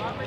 Πάμε